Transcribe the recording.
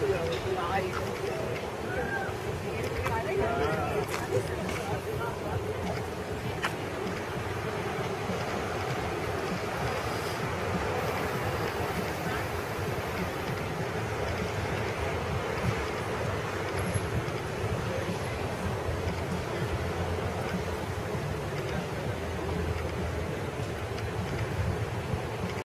Who knows?